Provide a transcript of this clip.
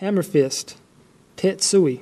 Hammerfist, Tetsui.